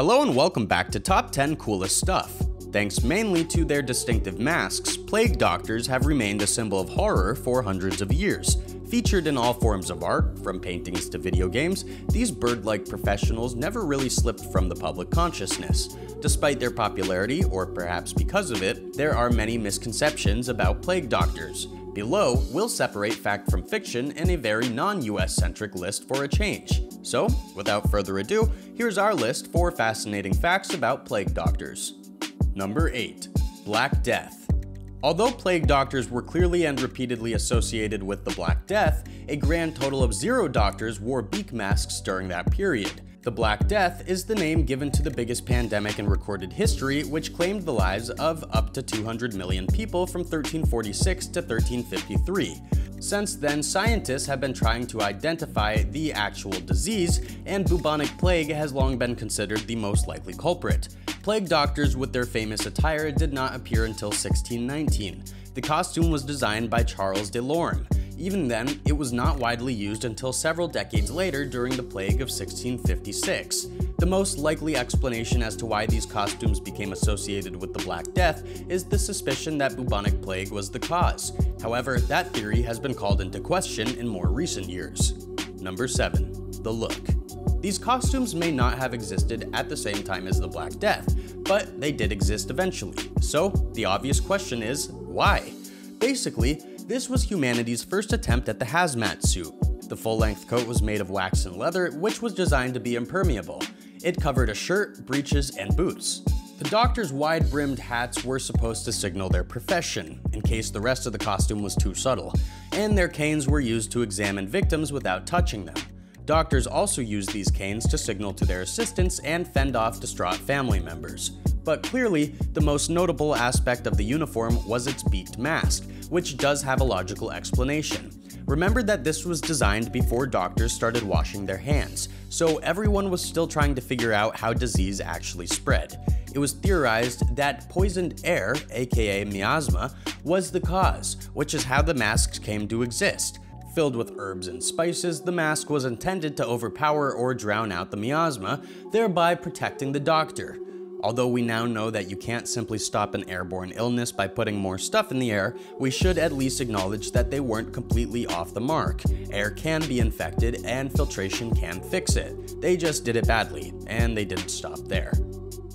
Hello and welcome back to Top 10 Coolest Stuff. Thanks mainly to their distinctive masks, plague doctors have remained a symbol of horror for hundreds of years. Featured in all forms of art, from paintings to video games, these bird like professionals never really slipped from the public consciousness. Despite their popularity, or perhaps because of it, there are many misconceptions about plague doctors. Below, we'll separate fact from fiction in a very non US centric list for a change. So, without further ado, here's our list for fascinating facts about plague doctors. Number 8. Black Death. Although plague doctors were clearly and repeatedly associated with the Black Death, a grand total of zero doctors wore beak masks during that period. The Black Death is the name given to the biggest pandemic in recorded history, which claimed the lives of up to 200 million people from 1346 to 1353. Since then, scientists have been trying to identify the actual disease, and bubonic plague has long been considered the most likely culprit. Plague doctors with their famous attire did not appear until 1619. The costume was designed by Charles de Lorme. Even then, it was not widely used until several decades later during the plague of 1656. The most likely explanation as to why these costumes became associated with the Black Death is the suspicion that bubonic plague was the cause. However, that theory has been called into question in more recent years. Number 7. The look. These costumes may not have existed at the same time as the Black Death, but they did exist eventually. So, the obvious question is, why? Basically, this was humanity's first attempt at the hazmat suit. The full-length coat was made of wax and leather, which was designed to be impermeable. It covered a shirt, breeches, and boots. The doctor's wide-brimmed hats were supposed to signal their profession, in case the rest of the costume was too subtle, and their canes were used to examine victims without touching them. Doctors also used these canes to signal to their assistants and fend off distraught family members. But clearly, the most notable aspect of the uniform was its beaked mask, which does have a logical explanation. Remember that this was designed before doctors started washing their hands, so everyone was still trying to figure out how disease actually spread. It was theorized that poisoned air, aka miasma, was the cause, which is how the masks came to exist. Filled with herbs and spices, the mask was intended to overpower or drown out the miasma, thereby protecting the doctor. Although we now know that you can't simply stop an airborne illness by putting more stuff in the air, we should at least acknowledge that they weren't completely off the mark. Air can be infected and filtration can fix it. They just did it badly, and they didn't stop there.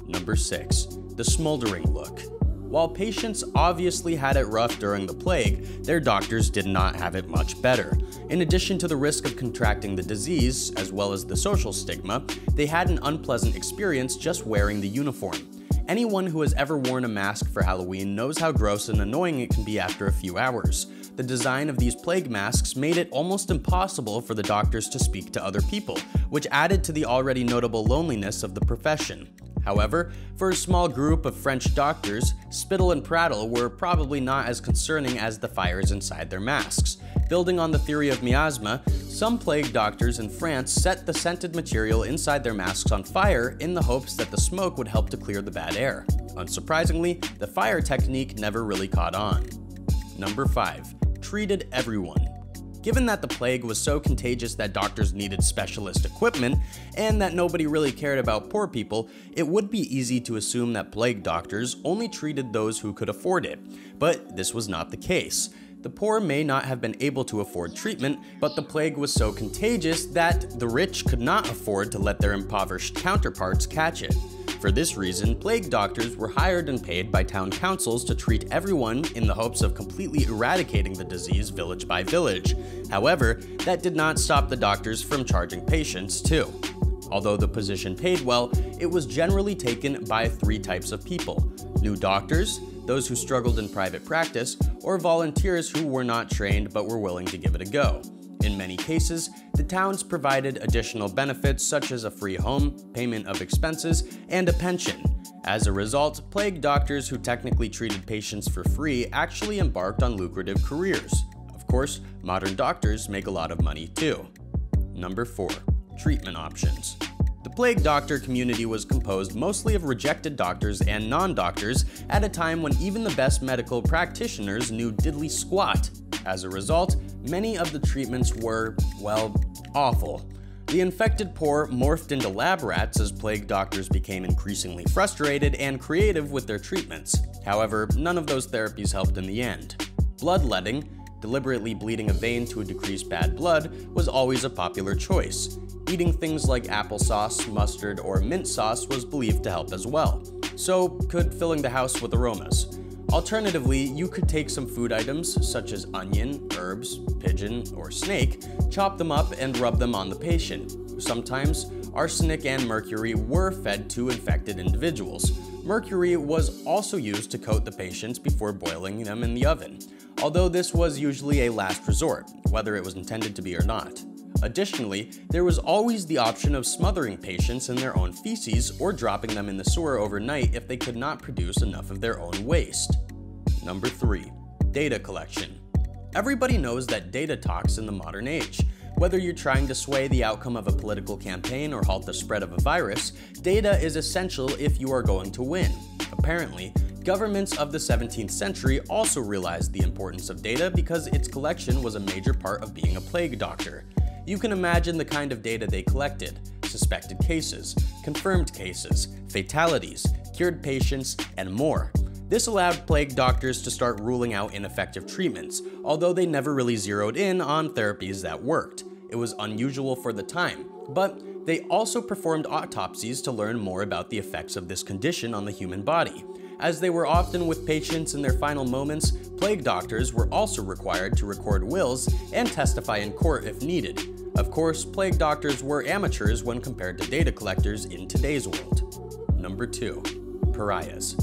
Number 6. The smoldering look. While patients obviously had it rough during the plague, their doctors did not have it much better. In addition to the risk of contracting the disease, as well as the social stigma, they had an unpleasant experience just wearing the uniform. Anyone who has ever worn a mask for Halloween knows how gross and annoying it can be after a few hours. The design of these plague masks made it almost impossible for the doctors to speak to other people, which added to the already notable loneliness of the profession. However, for a small group of French doctors, spittle and prattle were probably not as concerning as the fires inside their masks. Building on the theory of miasma, some plague doctors in France set the scented material inside their masks on fire in the hopes that the smoke would help to clear the bad air. Unsurprisingly, the fire technique never really caught on. Number 5. Treated everyone. Given that the plague was so contagious that doctors needed specialist equipment, and that nobody really cared about poor people, it would be easy to assume that plague doctors only treated those who could afford it. But this was not the case. The poor may not have been able to afford treatment, but the plague was so contagious that the rich could not afford to let their impoverished counterparts catch it. For this reason, plague doctors were hired and paid by town councils to treat everyone in the hopes of completely eradicating the disease village by village. However, that did not stop the doctors from charging patients, too. Although the position paid well, it was generally taken by three types of people new doctors, those who struggled in private practice, or volunteers who were not trained but were willing to give it a go. In many cases, the towns provided additional benefits such as a free home, payment of expenses, and a pension. As a result, plague doctors who technically treated patients for free actually embarked on lucrative careers. Of course, modern doctors make a lot of money too. Number 4. Treatment options. The plague doctor community was composed mostly of rejected doctors and non-doctors at a time when even the best medical practitioners knew diddly squat. As a result, many of the treatments were, well, awful. The infected poor morphed into lab rats as plague doctors became increasingly frustrated and creative with their treatments. However, none of those therapies helped in the end. Bloodletting, deliberately bleeding a vein to decrease bad blood, was always a popular choice. Eating things like applesauce, mustard, or mint sauce was believed to help as well. So could filling the house with aromas. Alternatively, you could take some food items such as onion, herbs, pigeon, or snake, chop them up and rub them on the patient. Sometimes, arsenic and mercury were fed to infected individuals. Mercury was also used to coat the patients before boiling them in the oven, although this was usually a last resort, whether it was intended to be or not. Additionally, there was always the option of smothering patients in their own feces or dropping them in the sewer overnight if they could not produce enough of their own waste. Number 3. Data collection. Everybody knows that data talks in the modern age. Whether you're trying to sway the outcome of a political campaign or halt the spread of a virus, data is essential if you are going to win. Apparently, governments of the 17th century also realized the importance of data because its collection was a major part of being a plague doctor. You can imagine the kind of data they collected suspected cases, confirmed cases, fatalities, cured patients, and more. This allowed plague doctors to start ruling out ineffective treatments, although they never really zeroed in on therapies that worked. It was unusual for the time, but they also performed autopsies to learn more about the effects of this condition on the human body. As they were often with patients in their final moments, plague doctors were also required to record wills and testify in court if needed. Of course, plague doctors were amateurs when compared to data collectors in today's world. Number 2. Pariahs.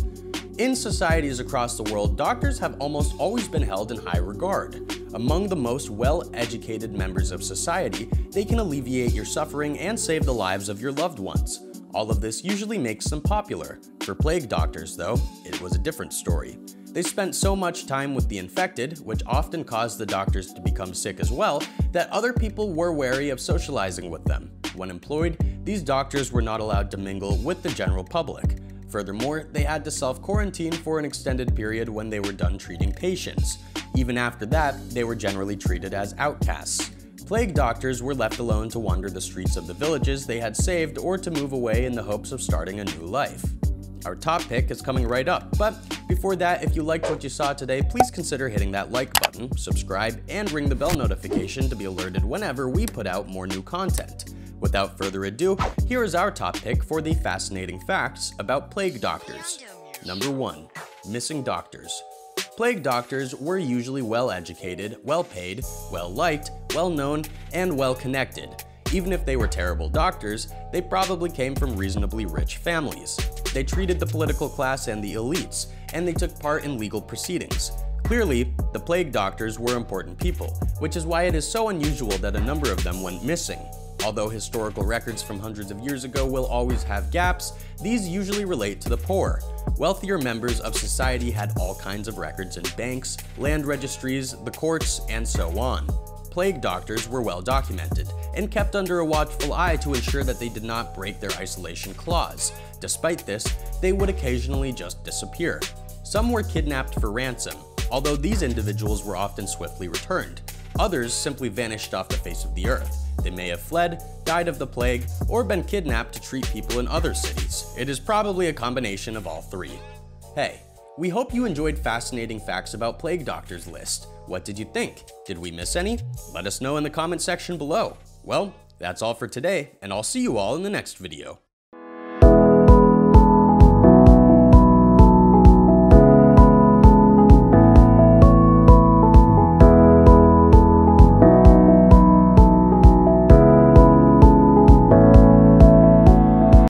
In societies across the world, doctors have almost always been held in high regard. Among the most well-educated members of society, they can alleviate your suffering and save the lives of your loved ones. All of this usually makes them popular. For plague doctors, though, it was a different story. They spent so much time with the infected, which often caused the doctors to become sick as well, that other people were wary of socializing with them. When employed, these doctors were not allowed to mingle with the general public. Furthermore, they had to self-quarantine for an extended period when they were done treating patients. Even after that, they were generally treated as outcasts. Plague doctors were left alone to wander the streets of the villages they had saved or to move away in the hopes of starting a new life. Our top pick is coming right up, but before that, if you liked what you saw today, please consider hitting that like button, subscribe, and ring the bell notification to be alerted whenever we put out more new content. Without further ado, here is our top pick for the fascinating facts about plague doctors. Number 1. Missing Doctors Plague doctors were usually well educated, well paid, well liked, well known, and well connected. Even if they were terrible doctors, they probably came from reasonably rich families. They treated the political class and the elites, and they took part in legal proceedings. Clearly, the plague doctors were important people, which is why it is so unusual that a number of them went missing. Although historical records from hundreds of years ago will always have gaps, these usually relate to the poor. Wealthier members of society had all kinds of records in banks, land registries, the courts, and so on plague doctors were well documented, and kept under a watchful eye to ensure that they did not break their isolation clause. Despite this, they would occasionally just disappear. Some were kidnapped for ransom, although these individuals were often swiftly returned. Others simply vanished off the face of the earth. They may have fled, died of the plague, or been kidnapped to treat people in other cities. It is probably a combination of all three. Hey, we hope you enjoyed fascinating facts about plague doctors list. What did you think? Did we miss any? Let us know in the comment section below. Well, that's all for today, and I'll see you all in the next video.